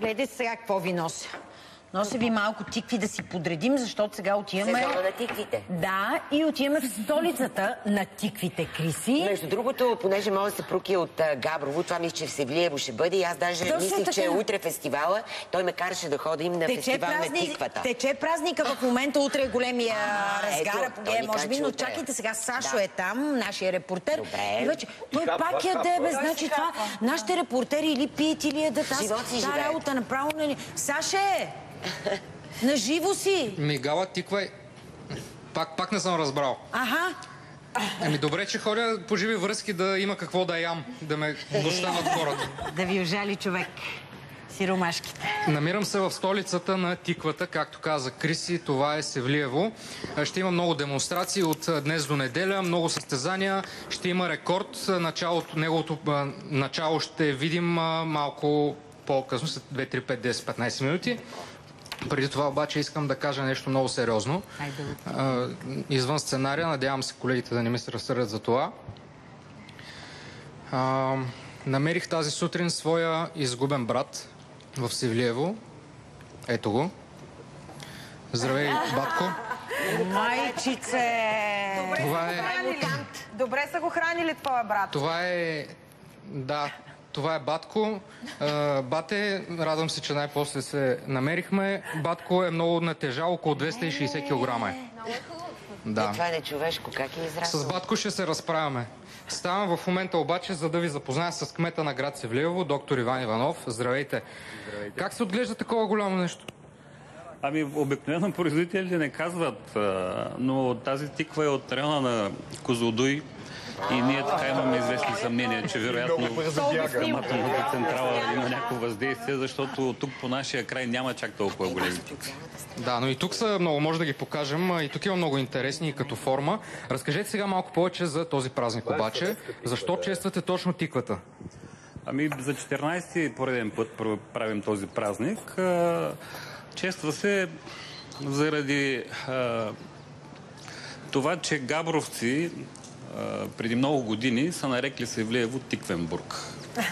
Гледайте сега какво ви нося. Нося ви малко тикви да си подредим, защото сега отиваме... Сезона на тиквите. Да, и отиваме в столицата на тиквите, Криси. Между другото, понеже да се пруки от а, Габрово, това мисля, че в Севлиево ще бъде. И аз даже Точно мислих, че е утре фестивала. Той ме караше да ходим на Тече, фестивал на тиквата. тече празника в момента, утре е големия А, разгар, ето, апогея, той ни може би, но е. чакайте сега, Сашо Да. е там, нашия репортер. Добре. И вече, той пак яде, бе, значи това, нашите репортери или пият, или ядат. Аз Живот си живеят. работа направо, нали... Саше! Наживо си! Мигала тиква е... Пак, пак не съм разбрал. Аха, Еми добре, че ходя по живи връзки да има какво да ям, да ме гощават хората. да ви ожали човек. Сиромашките. Намирам се в столицата на тиквата, както каза Криси, това е Севлиево. Ще има много демонстрации от днес до неделя, много състезания, ще има рекорд. Началото, неговото начало ще видим малко по-късно, след 2, 3, 5, 10, 15 минути. Преди това обаче искам да кажа нещо много сериозно. Извън сценария, надявам се колегите да не ми се разсърдят за това. Намерих тази сутрин своя изгубен брат в Севлиево. Ето го. Здравей, батко. Майчице! Това е, Добре са го хранили твоя брат. това е, да, това е батко. Бате, радвам се, че най-после се намерихме. Батко е много натежал, около 260 кг е. Да. Това е нечовешко. Как е израснал? С батко ще се разправяме. Ставам в момента обаче, за да ви запозная с кмета на град Севлиево, доктор Иван Иванов. Здравейте. Как се отглежда такова голямо нещо? Ами, обикновено производителите не казват, но тази тиква е от района на Козлодуй и ние така имаме известни съмнения, че вероятно атомната централа има някакво въздействие, защото тук по нашия край няма чак толкова големи. Да, но и тук са много, може да ги покажем. И тук има много интересни и като форма. Разкажете сега малко повече за този празник обаче. Защо чествате точно тиквата? Ами за 14-ти пореден път пр- правим този празник. Чества се заради а, това, че габровци а, преди много години са нарекли Севлиево Тиквенбург.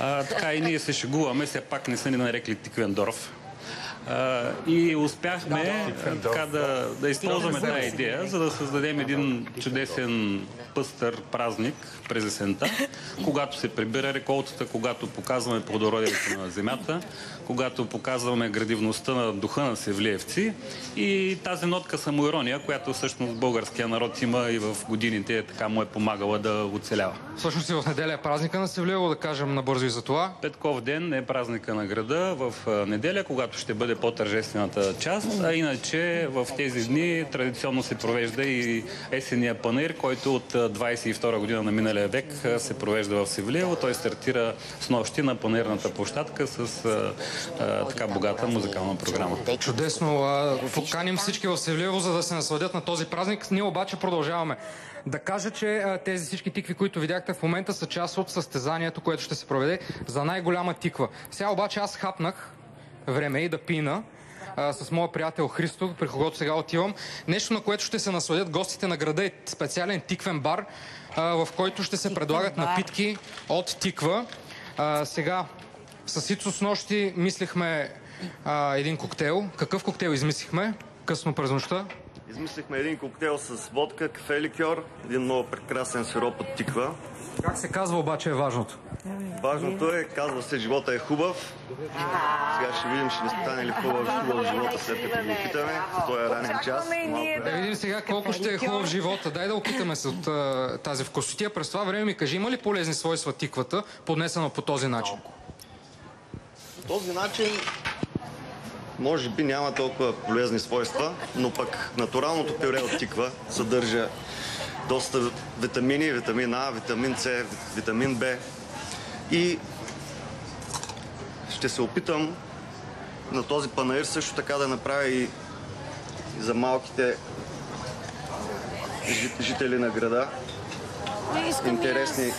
А, така и ние се шегуваме, все пак не са ни нарекли Тиквендорф. А, и успяхме така да, да използваме тази идея, за да създадем един чудесен пъстър празник през есента, когато се прибира реколтата, когато показваме плодородието на земята, когато показваме градивността на духа на севлиевци. И тази нотка самоирония, която всъщност българския народ има и в годините така му е помагала да оцелява. Всъщност и в неделя е празника на Севлиево, да кажем набързо и за това. Петков ден е празника на града. В неделя, когато ще бъде по-тържествената част, а иначе в тези дни традиционно се провежда и есения панер, който от а, 22 година на миналия век се провежда в Севлиево. Той стартира с нощи на панерната площадка с а, така богата музикална програма. Чудесно. Поканим всички в Севлиево, за да се насладят на този празник. Ние обаче продължаваме. Да кажа, че тези всички тикви, които видяхте в момента, са част от състезанието, което ще се проведе за най-голяма тиква. Сега обаче аз хапнах време и да пина а, с моя приятел Христо, при когото сега отивам. Нещо, на което ще се насладят гостите на града е специален тиквен бар, а, в който ще се предлагат бар. напитки от тиква. А, сега, с Ицо с нощи мислихме а, един коктейл. Какъв коктейл измислихме късно през нощта? Измислихме един коктейл с водка, кафе, ликьор, един много прекрасен сироп от тиква. Как се казва обаче е важното? Важното е, казва се, живота е хубав. Сега ще видим, ще ни стане ли хубав, хубав живота, след като го опитаме. Той е ранен час. Е. Да видим сега колко ще е хубав живота. Дай да опитаме се от тази вкусотия. През това време ми кажи, има ли полезни свойства тиквата, поднесена по този начин? По този начин може би няма толкова полезни свойства, но пък натуралното пюре от тиква съдържа доста витамини, витамин А, витамин С, витамин Б. И ще се опитам на този панаир също така да направя и, за малките жи- жители на града. Интересни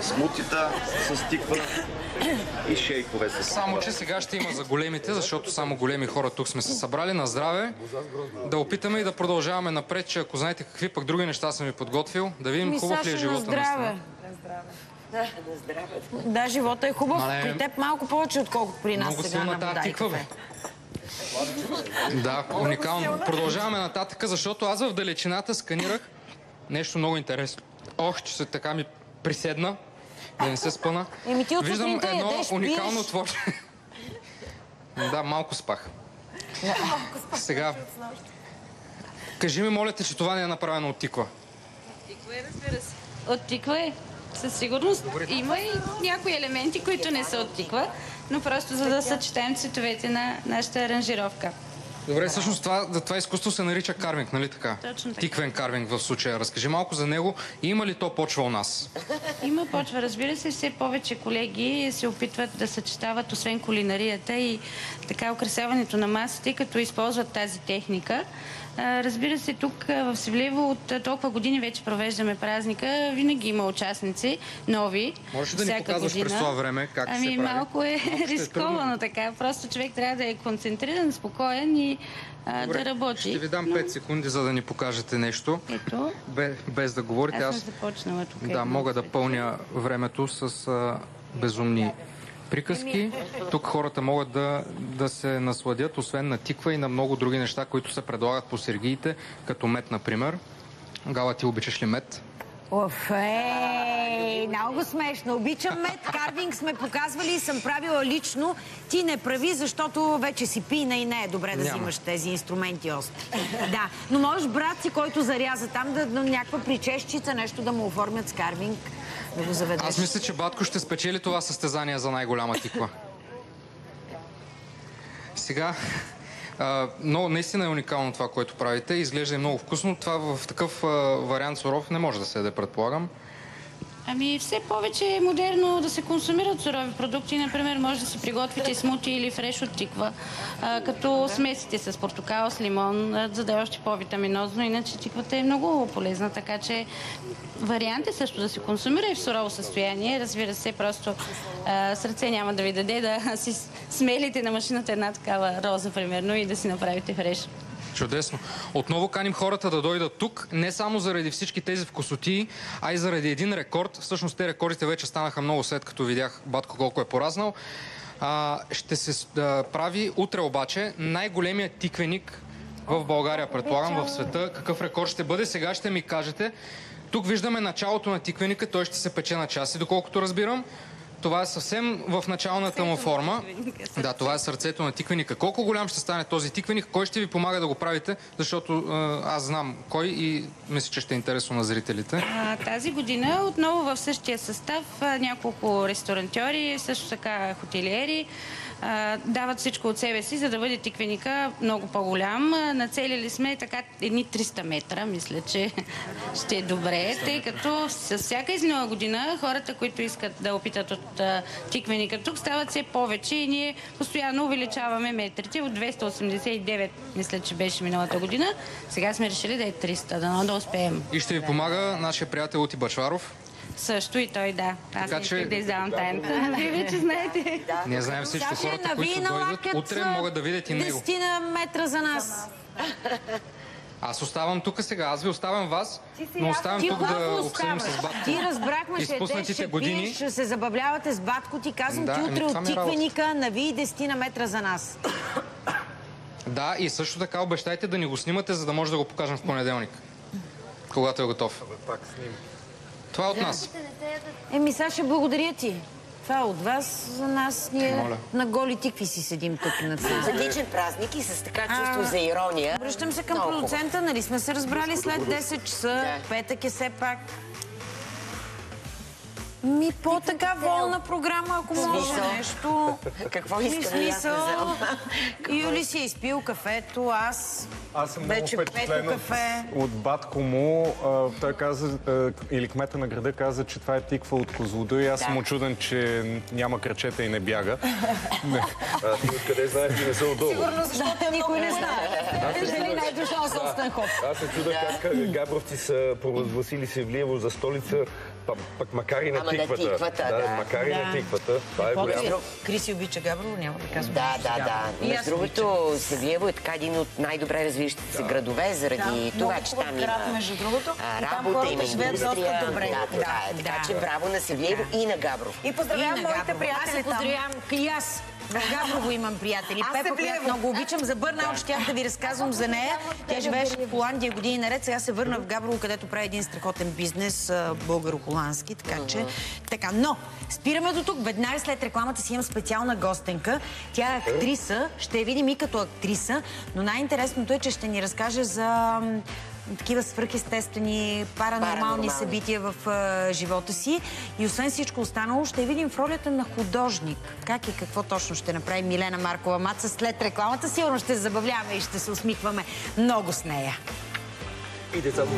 смутита с тиква и шейкове с Само, че сега ще има за големите, защото само големи хора тук сме се събрали. На здраве. Да опитаме и да продължаваме напред, че ако знаете какви пък други неща съм ви подготвил, да видим Ми, хубав ли е Сашо, на живота здраве. На здраве. Да, живота е хубав. Мале, При теб малко повече, отколкото при нас Много сега на вода и тиква, бе. Да, уникално. Продължаваме нататък, защото аз в далечината сканирах нещо много интересно. Ох, че се така ми приседна, да не се спъна. Еми ти от Виждам едно ядеш, уникално пиеш. творче. да, малко спах. Сега, кажи ми, моля те, че това не е направено от тиква. Тиква е, разбира се. От тиква е. Със сигурност има и някои елементи, които не са от тиква, но просто за да съчетаем цветовете на нашата аранжировка. Добре, всъщност това, това изкуство се нарича карвинг, нали така? Точно така. Тиквен карвинг в случая. Разкажи малко за него. Има ли то почва у нас? Има почва, разбира се, все повече колеги се опитват да съчетават, освен кулинарията и така украсяването на тъй като използват тази техника. Разбира се, тук в Севлиево от толкова години вече провеждаме празника. Винаги има участници, нови. Можеш ли да ни показваш година. през това време как се ами, прави? малко е Малко е рисковано трудно. така. Просто човек трябва да е концентриран, спокоен и а, да работи. Ще ви дам 5 секунди, за да ни покажете нещо. Ето, Бе, без да говорите, аз аз започнала тук. да, мога да пълня времето с а, безумни приказки. Тук хората могат да, да се насладят, освен на тиква и на много други неща, които се предлагат по сергиите, като мед, например. Гала, ти обичаш ли мед? Оф, ей, много смешно. Обичам мед, карвинг сме показвали и съм правила лично. Ти не прави, защото вече си пина и не е добре да Няма. взимаш тези инструменти остри. Да, но можеш брат си, който заряза там, да, да някаква причещица, нещо да му оформят с карвинг, да го заведеш. Аз мисля, че Батко ще спечели това състезание за най-голяма тиква. Сега, а, но наистина е уникално това, което правите. Изглежда и много вкусно. Това в такъв а, вариант суров не може да се яде, предполагам. Ами все повече е модерно да се консумират сурови продукти. Например, може да си приготвите смути или фреш от тиква, а, като смесите с портокал, с лимон, за да е още по-витаминозно. Иначе тиквата е много полезна, така че вариант е също да се консумира и в сурово състояние. Разбира се, просто а, сърце няма да ви даде да си смелите на машината една такава роза, примерно, и да си направите фреш. Чудесно. Отново каним хората да дойдат тук, не само заради всички тези вкусотии, а и заради един рекорд. Всъщност те рекордите вече станаха много след като видях батко колко е поразнал. А, ще се а, прави утре обаче най-големият тиквеник в България, предполагам, в света. Какъв рекорд ще бъде? Сега ще ми кажете. Тук виждаме началото на тиквеника, той ще се пече на части, доколкото разбирам. Това е съвсем в началната му форма. Да, това е сърцето на тиквеника. Колко голям ще стане този тиквеник? Кой ще ви помага да го правите? Защото аз знам кой и мисля, че ще е интересно на зрителите. А, тази година отново в същия състав няколко ресторантьори, също така хотелиери дават всичко от себе си, за да бъде тиквеника много по-голям. Нацелили сме така едни 300 метра, мисля, че ще е добре, тъй като с всяка изминала година хората, които искат да опитат от тиквеника тук, стават все повече и ние постоянно увеличаваме метрите от 289, мисля, че беше миналата година. Сега сме решили да е 300, да, да успеем. И ще ви помага нашия приятел Оти Бачваров. Също и той, да. Аз Така не че- да издавам тайната. Вие вече знаете. Ние знаем всичко. Саше, Хората, които на дойдат утре, могат да видят и него. 10 метра за нас. Аз оставам тук сега. Аз ви оставям вас, но оставам Ти тук да обсъдим с Батко. Ти разбрахме, ще ядеш, ще години. пиеш, ще се забавлявате с батко. Ти казвам Да, ти ами утре от е работа. тиквеника нави 10 на метра за нас. Да, и също така обещайте да ни го снимате, за да може да го покажем в понеделник. Когато е готов. Това е от нас. Еми, Саша, благодаря ти. Това е от вас, за нас ние Моля. на голи тикви си седим тук на цена. За личен празник и с така чувство за ирония. Обръщам се към Много продуцента, нали сме се разбрали след 10 часа, Да. петък е все пак. Ми по-така волна програма, ако може нещо. Какво Ми искам и смисъл. Юли си е изпил кафето, аз Аз съм много впечатлен от, батко му. Той каза, или кмета на града каза, че това е тиква от Козлодуй. Аз съм очуден, че няма кръчета и не бяга. Откъде знаеш, че не са отдолу? Сигурно, защото никой не знае. Дали не е дошъл собствен хоп. Аз се чуда как габровци са провъзгласили Севлиево за столица Пък макар и на Ама на тиквата. тиквата, да. Макар и на Да. тиквата. Това е голямо. и- Криси обича Габрово, няма да казвам. Да, да, да. Габрово. И аз Между другото, Севлиево е така един от най-добре развиващите се градове, заради Да, това, че там има между другото. И работа, има доста индустрия. добре. Да, така е. Да, Така да. че браво на Севлиево и на Габров. И поздравявам И моите Габрово. приятели Аз се там. поздравявам и аз. В Габрово имам приятели. Пепа, която много обичам. За Бърнаут щях да ви разказвам за нея. Тя живееше в Холандия години наред. Сега се върна в Габрово, където прави един страхотен бизнес, българо-холандски. Така че, така. Но, спираме до тук. Веднага след рекламата си имам специална гостенка. Тя е актриса. Ще я видим и като актриса. Но най-интересното е, че ще ни разкаже за такива свръхестествени, паранормални Паранормални. събития в а, живота си. И освен всичко останало, ще видим в ролята на художник. Как и какво точно ще направи Милена Маркова Маца след рекламата. Сигурно ще се забавляваме и ще се усмихваме много с нея. И децата.